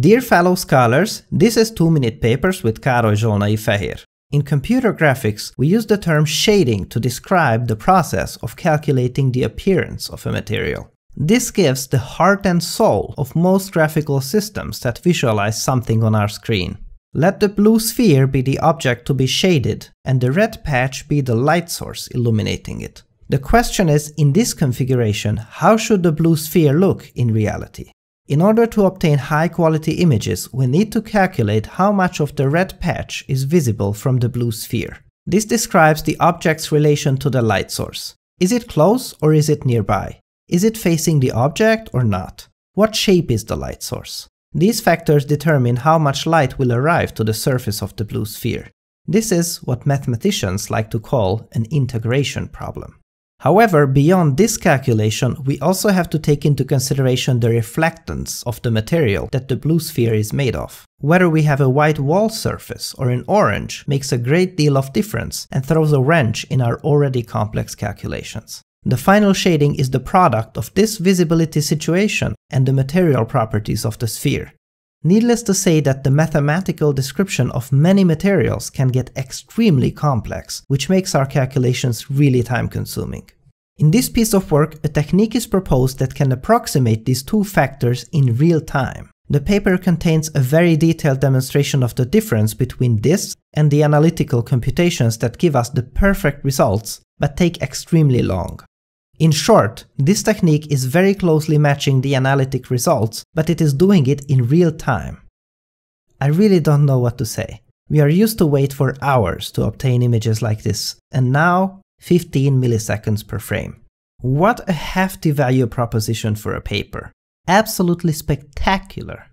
Dear fellow scholars, this is 2-minute papers with Károly Zsolnai Fehér. In computer graphics, we use the term shading to describe the process of calculating the appearance of a material. This gives the heart and soul of most graphical systems that visualize something on our screen. Let the blue sphere be the object to be shaded, and the red patch be the light source illuminating it. The question is, in this configuration, how should the blue sphere look in reality? In order to obtain high-quality images, we need to calculate how much of the red patch is visible from the blue sphere. This describes the object's relation to the light source. Is it close or is it nearby? Is it facing the object or not? What shape is the light source? These factors determine how much light will arrive to the surface of the blue sphere. This is what mathematicians like to call an integration problem. However, beyond this calculation, we also have to take into consideration the reflectance of the material that the blue sphere is made of. Whether we have a white wall surface or an orange makes a great deal of difference and throws a wrench in our already complex calculations. The final shading is the product of this visibility situation and the material properties of the sphere. Needless to say that the mathematical description of many materials can get extremely complex, which makes our calculations really time consuming. In this piece of work, a technique is proposed that can approximate these two factors in real time. The paper contains a very detailed demonstration of the difference between this and the analytical computations that give us the perfect results, but take extremely long. In short, this technique is very closely matching the analytic results, but it is doing it in real time. I really don't know what to say. We are used to wait for hours to obtain images like this, and now 15 milliseconds per frame. What a hefty value proposition for a paper. Absolutely spectacular.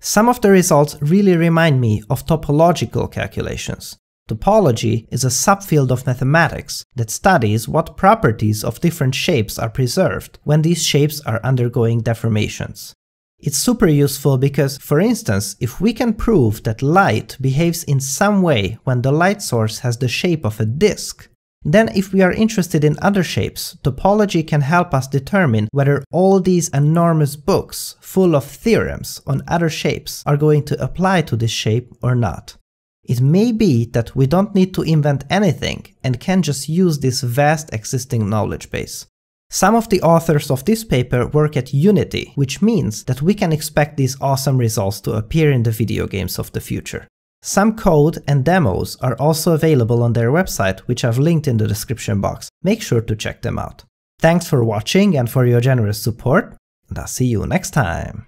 Some of the results really remind me of topological calculations. Topology is a subfield of mathematics that studies what properties of different shapes are preserved when these shapes are undergoing deformations. It's super useful because, for instance, if we can prove that light behaves in some way when the light source has the shape of a disk, then if we are interested in other shapes, topology can help us determine whether all these enormous books full of theorems on other shapes are going to apply to this shape or not. It may be that we don't need to invent anything and can just use this vast existing knowledge base. Some of the authors of this paper work at Unity, which means that we can expect these awesome results to appear in the video games of the future. Some code and demos are also available on their website, which I've linked in the description box. Make sure to check them out. Thanks for watching and for your generous support, and I'll see you next time.